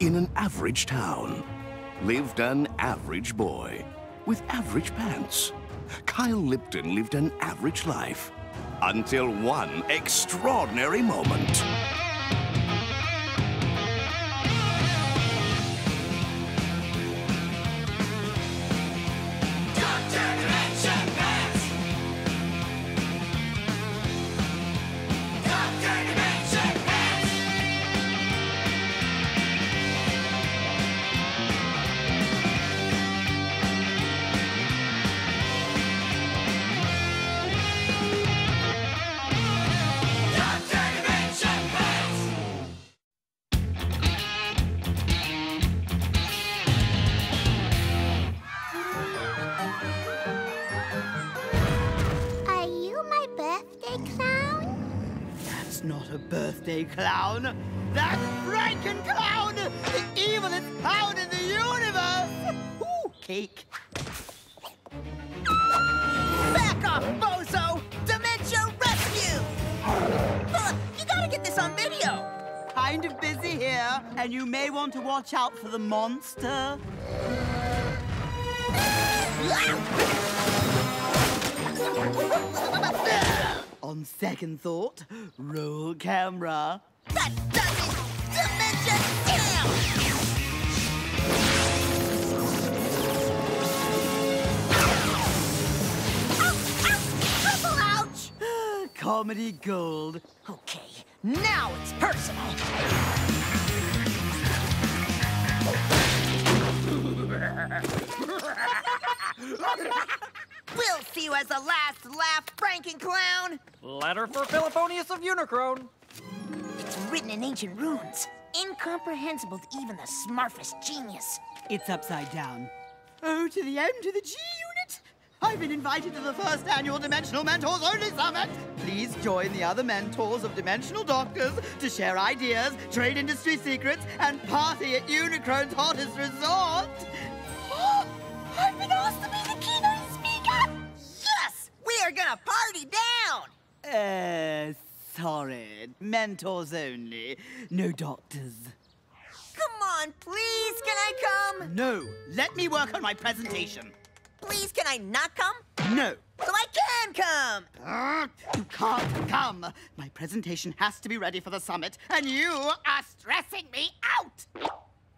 In an average town lived an average boy with average pants. Kyle Lipton lived an average life until one extraordinary moment. Not a birthday clown. That's Franken Clown, the evilest clown in the universe. Ooh, cake. Back off, bozo! Dimension Rescue! Philip, you gotta get this on video! Kind of busy here, and you may want to watch out for the monster. Ah! On second thought, roll camera. That does it! Dimension Damn! Ouch! Ouch! Triple ouch! Comedy gold. Okay, now it's personal. we'll see you as the last laugh, Franken Clown. Letter for Philophonius of Unicron. It's written in ancient runes, incomprehensible to even the smartest genius. It's upside down. Oh, to the M to the G unit! I've been invited to the first annual Dimensional Mentors Only Summit! Please join the other mentors of Dimensional Doctors to share ideas, trade industry secrets, and party at Unicron's hottest resort! Gonna party down. Uh, sorry. Mentors only. No doctors. Come on, please, can I come? No, let me work on my presentation. Please, can I not come? No. So I can come. Ugh, You can't come. My presentation has to be ready for the summit, and you are stressing me out.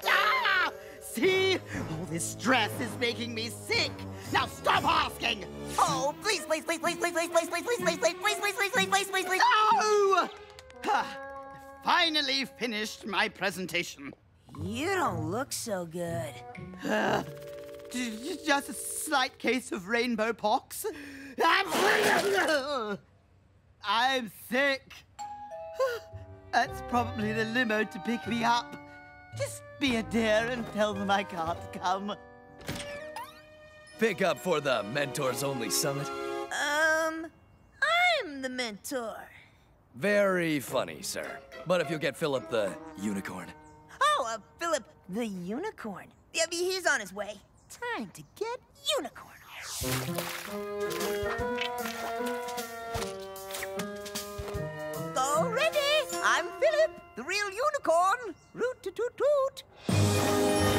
Ah! See? All this stress is making me sick. Now stop asking. Oh, please, please, please, please, please, please, please, please, please, please, please, please, please, please, please, please, please, please. No! Ah, Finally finished my presentation. You don't look so good. Uh, just a slight case of rainbow pox. I'm, I'm sick. That's probably the limo to pick me up. Just be a dear and tell them I can't come. Pick up for the Mentors Only Summit. Um, I'm the mentor. Very funny, sir. But if you'll get Philip the Unicorn. Oh, uh, Philip, the unicorn. Yeah, he's on his way. Time to get unicorn. Go ready. I'm Philip, the real unicorn. Root toot toot toot.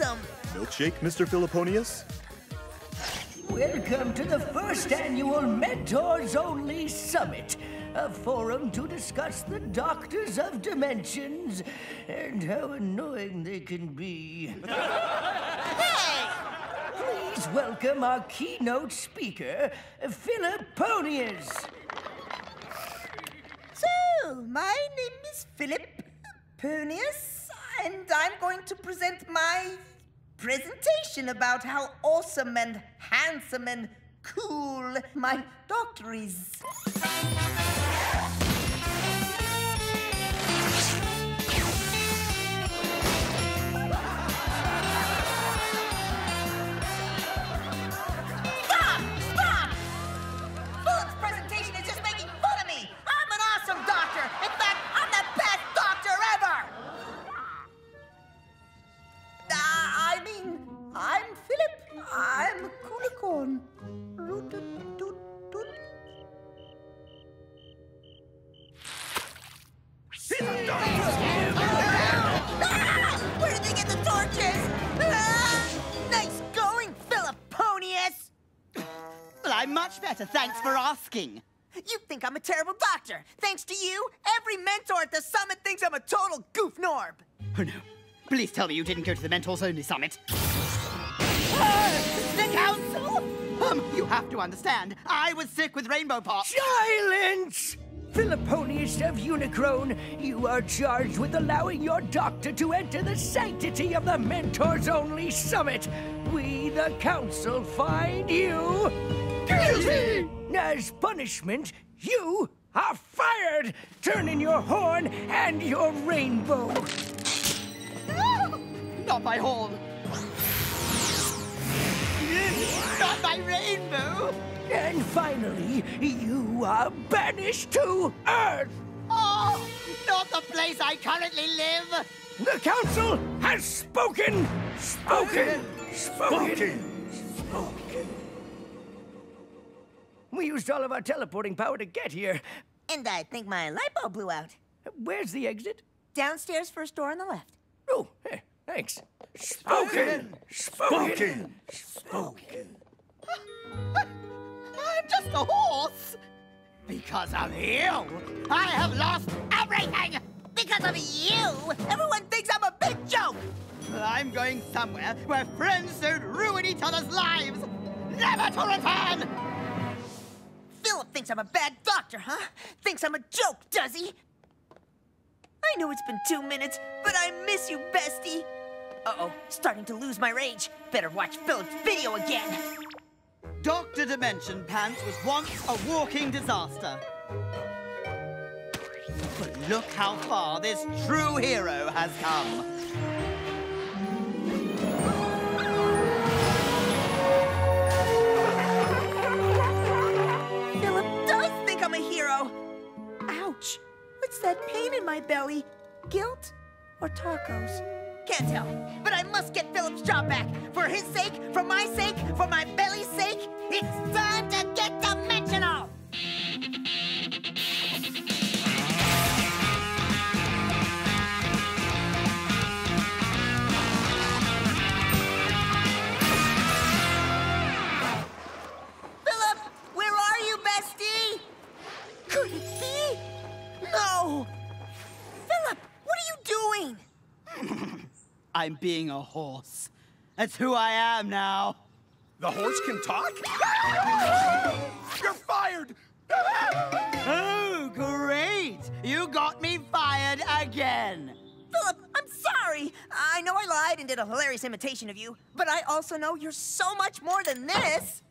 Awesome. Milkshake, Mr. Philophonius? Welcome to the first annual Mentors Only Summit, a forum to discuss the doctors of dimensions and how annoying they can be. Hey! Please welcome our keynote speaker, Philophonius. So, my name is Philip Ponius, and I'm going to present my presentation about how awesome and handsome and cool my doctor is. Much better, thanks for asking. You think I'm a terrible doctor. Thanks to you, every mentor at the summit thinks I'm a total goof norb. Oh no. Please tell me you didn't go to the Mentors Only Summit. Ah, the Council! Um, you have to understand, I was sick with Rainbow Pox. Silence! Philophonius of Unicron, you are charged with allowing your doctor to enter the sanctity of the Mentors Only Summit. We, the Council, find you guilty! As punishment, you are fired! Turn in your horn and your rainbow. Not my horn. Not my rainbow. And finally, you are banished to Earth! Oh, not the place I currently live. The Council has spoken! Spoken! Spoken! Spoken! We used all of our teleporting power to get here. And I think my light bulb blew out. Where's the exit? Downstairs, first door on the left. Oh, hey, thanks. Spoken! Spoken! Spoken! I'm just a horse. Because of you, I have lost everything. Because of you, everyone thinks I'm a big joke. I'm going somewhere where friends don't ruin each other's lives. Never to return. Thinks I'm a bad doctor, huh? Thinks I'm a joke, does he? I know it's been two minutes, but I miss you, bestie. Uh-oh, starting to lose my rage. Better watch Philip's video again. Dr. Dimension Pants was once a walking disaster. But look how far this true hero has come. Belly? Guilt or tacos? Can't tell. But I must get Philip's job back. For his sake, for my sake, for my belly's sake, it's time to get I'm being a horse. That's who I am now. The horse can talk? You're fired! Oh, great! You got me fired again. Philip, I'm sorry. I know I lied and did a hilarious imitation of you, but I also know you're so much more than this.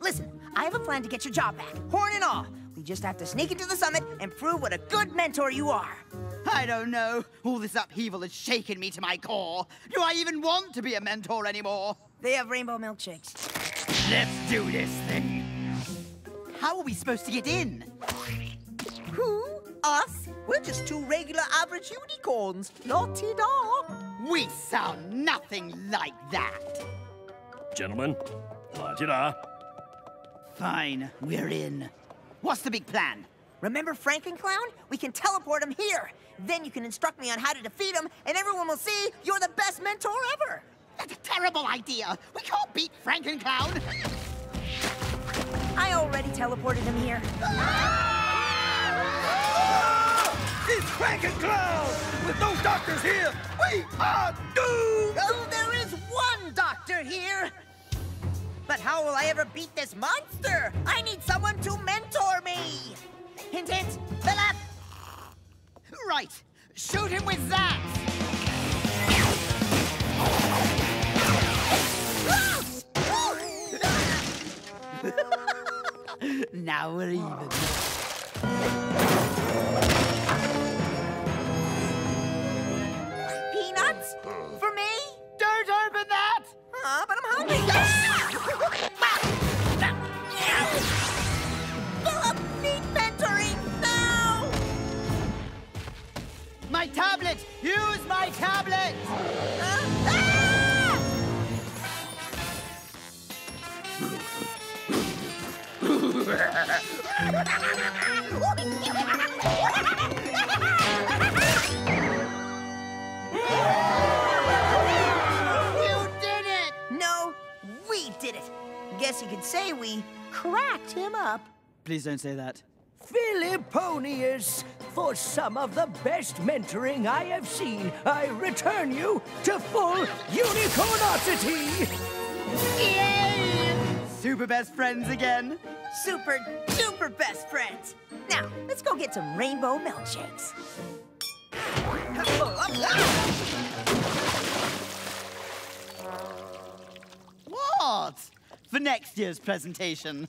Listen, I have a plan to get your job back, horn and all. We just have to sneak into the summit and prove what a good mentor you are. I don't know. All this upheaval has shaken me to my core. Do I even want to be a mentor anymore? They have rainbow milkshakes. Let's do this thing. How are we supposed to get in? Who? Us? We're just two regular average unicorns. La-ti-da. We sound nothing like that. Gentlemen, la-ti-da. Fine, we're in. What's the big plan? Remember Frankenclown? We can teleport him here. Then you can instruct me on how to defeat him, and everyone will see you're the best mentor ever. That's a terrible idea. We can't beat Frankenclown. I already teleported him here. Ah! It's Frankenclown! With no doctors here, we are doomed! Oh, there is one doctor here. But how will I ever beat this monster? I need someone to mentor me. Hint, hint, Philip. Right. Shoot him with that. now we're even. Peanuts? For me? Don't open that! Huh? But I'm hungry. Use my tablet! Uh, ah! you did it! No, we did it. Guess you could say we cracked him up. Please don't say that. Philophonius, for some of the best mentoring I have seen, I return you to full unicornosity! Yay! Super best friends again. Super duper best friends. Now, let's go get some rainbow milkshakes. What? For next year's presentation.